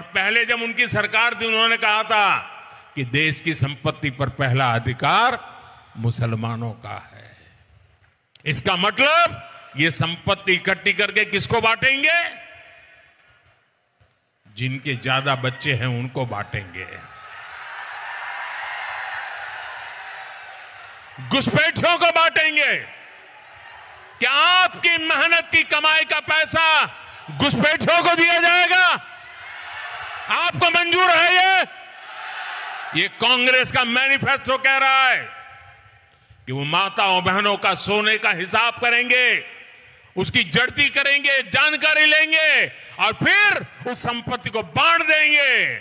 पहले जब उनकी सरकार थी, उन्होंने कहा था कि देश की संपत्ति पर पहला अधिकार मुसलमानों का है। इसका मतलब ये संपत्ति इकट्ठी करके किसको बांटेंगे? जिनके ज़्यादा बच्चे हैं, उनको बांटेंगे। घुसपैठियों को बांटेंगे। क्या आपकी मेहनत की कमाई का पैसा घुसपैठियों को दिया जाएगा? आपको मंजूर है ये? ये कांग्रेस का मैनिफेस्टो कह रहा है कि वो माताओं बहनों का सोने का हिसाब करेंगे, उसकी जड़ती करेंगे, जानकारी लेंगे और फिर उस संपत्ति को बांट देंगे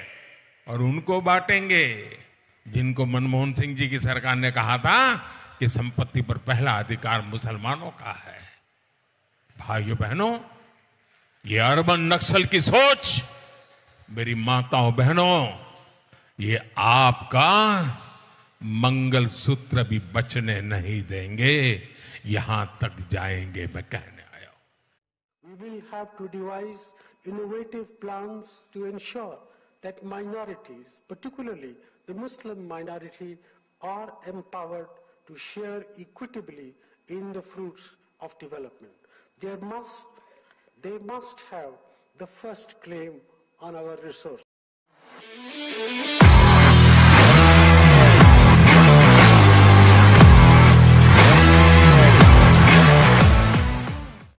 और उनको बांटेंगे। जिनको मनमोहन सिंह जी की सरकार ने कहा था कि संपत्ति पर पहला अधिकार मुसलमानों का है। भाइयों बहनों, ये अरबन नक्सल की सोच मेरी माताओं, बहनों, ये आपका मंगल सूत्र भी बचने नहीं देंगे। यहाँ तक जाएँगे, मैं कहने आया we will have to devise innovative plan to ensure that minorities particularly the Muslim minority are empowered to share equitably in the fruit of development there must they must have the first claim on our resources.